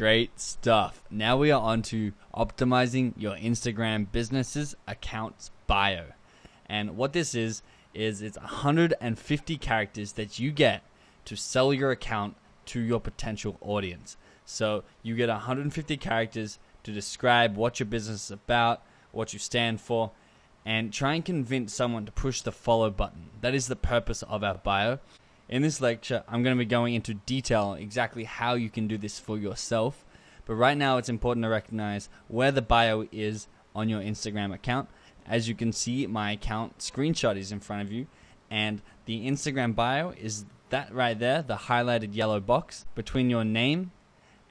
Great stuff. Now we are on to optimizing your Instagram business's account's bio. And what this is, is it's 150 characters that you get to sell your account to your potential audience. So you get 150 characters to describe what your business is about, what you stand for, and try and convince someone to push the follow button. That is the purpose of our bio. In this lecture, I'm going to be going into detail exactly how you can do this for yourself. But right now, it's important to recognize where the bio is on your Instagram account. As you can see, my account screenshot is in front of you, and the Instagram bio is that right there, the highlighted yellow box between your name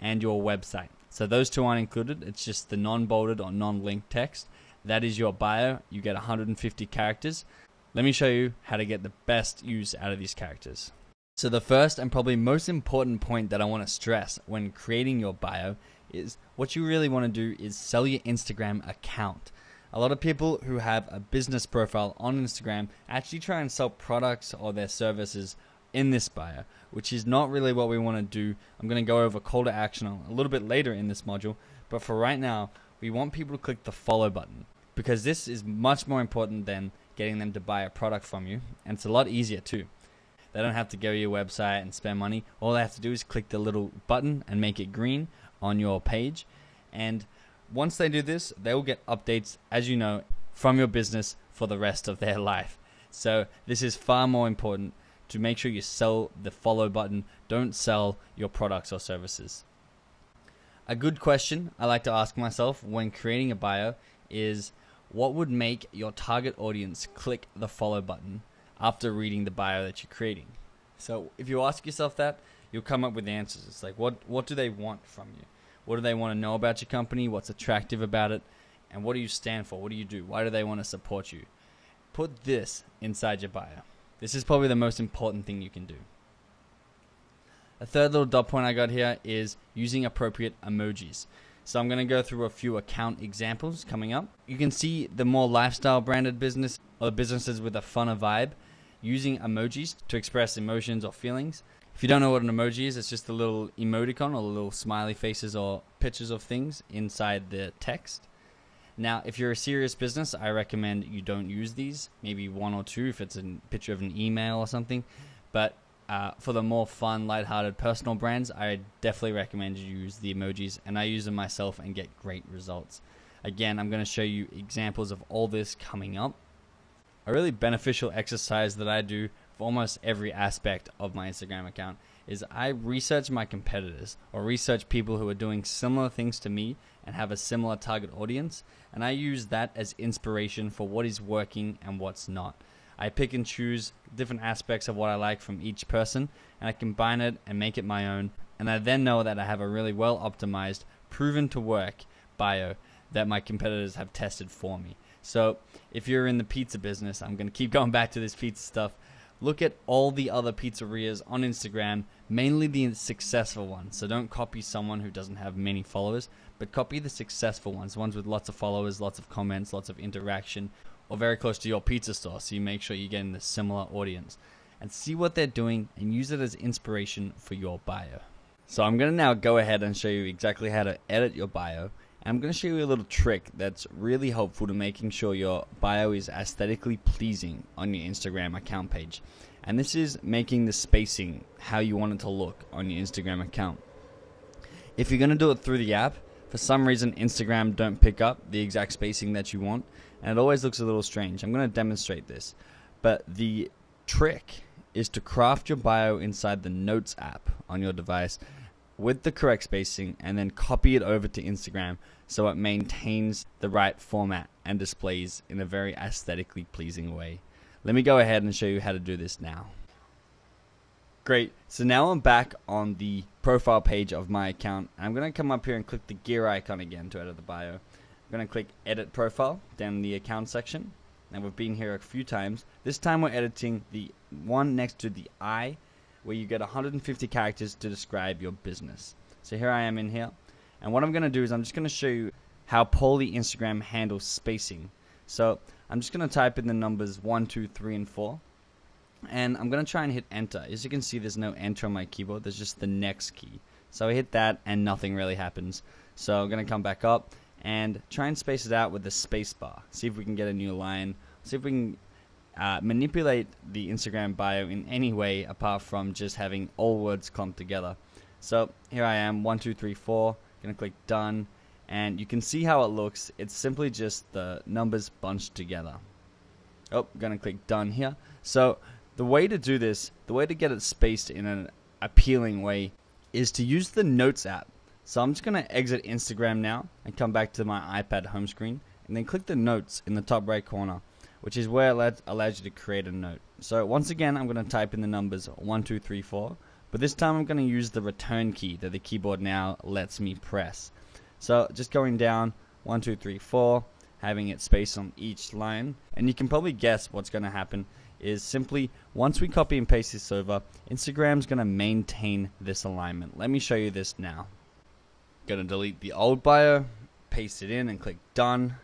and your website. So those two aren't included. It's just the non-bolded or non-linked text. That is your bio. You get 150 characters. Let me show you how to get the best use out of these characters. So the first and probably most important point that I want to stress when creating your bio is what you really want to do is sell your Instagram account. A lot of people who have a business profile on Instagram actually try and sell products or their services in this bio, which is not really what we want to do. I'm going to go over call to action a little bit later in this module, but for right now, we want people to click the follow button because this is much more important than getting them to buy a product from you, and it's a lot easier too. They don't have to go to your website and spend money. All they have to do is click the little button and make it green on your page. And once they do this, they will get updates, as you know, from your business for the rest of their life. So this is far more important to make sure you sell the follow button. Don't sell your products or services. A good question I like to ask myself when creating a bio is what would make your target audience click the follow button after reading the bio that you're creating? So if you ask yourself that, you'll come up with answers. It's like what what do they want from you? What do they want to know about your company? What's attractive about it? And what do you stand for? What do you do? Why do they want to support you? Put this inside your bio. This is probably the most important thing you can do. A third little dot point I got here is using appropriate emojis. So I'm going to go through a few account examples coming up. You can see the more lifestyle branded business or businesses with a funner vibe using emojis to express emotions or feelings. If you don't know what an emoji is, it's just a little emoticon or little smiley faces or pictures of things inside the text. Now, if you're a serious business, I recommend you don't use these. Maybe one or two if it's a picture of an email or something. But uh, for the more fun, lighthearted, personal brands, I definitely recommend you use the emojis, and I use them myself and get great results. Again, I'm going to show you examples of all this coming up. A really beneficial exercise that I do for almost every aspect of my Instagram account is I research my competitors or research people who are doing similar things to me and have a similar target audience, and I use that as inspiration for what is working and what's not. I pick and choose different aspects of what I like from each person, and I combine it and make it my own. And I then know that I have a really well optimized, proven to work bio that my competitors have tested for me. So if you're in the pizza business, I'm going to keep going back to this pizza stuff. Look at all the other pizzerias on Instagram, mainly the successful ones. So don't copy someone who doesn't have many followers, but copy the successful ones, ones with lots of followers, lots of comments, lots of interaction, or very close to your pizza store. So you make sure you're getting the similar audience and see what they're doing and use it as inspiration for your bio. So I'm going to now go ahead and show you exactly how to edit your bio. And I'm going to show you a little trick that's really helpful to making sure your bio is aesthetically pleasing on your Instagram account page. And this is making the spacing how you want it to look on your Instagram account. If you're going to do it through the app, for some reason Instagram don't pick up the exact spacing that you want, and it always looks a little strange. I'm going to demonstrate this. But the trick is to craft your bio inside the Notes app on your device with the correct spacing and then copy it over to Instagram so it maintains the right format and displays in a very aesthetically pleasing way. Let me go ahead and show you how to do this now. Great. So now I'm back on the profile page of my account. I'm going to come up here and click the gear icon again to edit the bio. I'm going to click edit profile down the account section. And we've been here a few times. This time we're editing the one next to the I where you get 150 characters to describe your business. So here I am in here. And what I'm going to do is I'm just going to show you how poorly Instagram handles spacing. So I'm just going to type in the numbers 1, 2, 3, and 4. And I'm going to try and hit enter. As you can see, there's no enter on my keyboard. There's just the next key. So I hit that and nothing really happens. So I'm going to come back up and try and space it out with the space bar. See if we can get a new line. See if we can uh, manipulate the Instagram bio in any way apart from just having all words clumped together. So here I am, one, two, three, four. Gonna click done, and you can see how it looks. It's simply just the numbers bunched together. Oh, gonna click done here. So the way to do this, the way to get it spaced in an appealing way, is to use the Notes app. So I'm just gonna exit Instagram now and come back to my iPad home screen, and then click the Notes in the top right corner which is where it allows you to create a note. So once again, I'm going to type in the numbers 1, 2, 3, 4, but this time I'm going to use the return key that the keyboard now lets me press. So just going down 1, 2, 3, 4, having it spaced on each line, and you can probably guess what's going to happen is simply once we copy and paste this over, Instagram's going to maintain this alignment. Let me show you this now. Going to delete the old bio, paste it in and click done.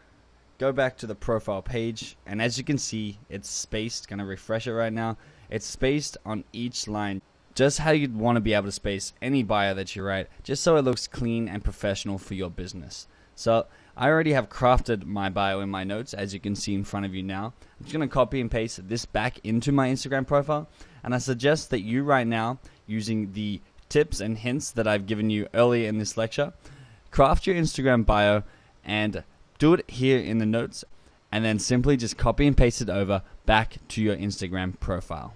Go back to the profile page and as you can see it's spaced. Gonna refresh it right now. It's spaced on each line. Just how you'd want to be able to space any bio that you write just so it looks clean and professional for your business. So I already have crafted my bio in my notes as you can see in front of you now. I'm just gonna copy and paste this back into my Instagram profile and I suggest that you right now using the tips and hints that I've given you earlier in this lecture craft your Instagram bio and do it here in the notes and then simply just copy and paste it over back to your Instagram profile.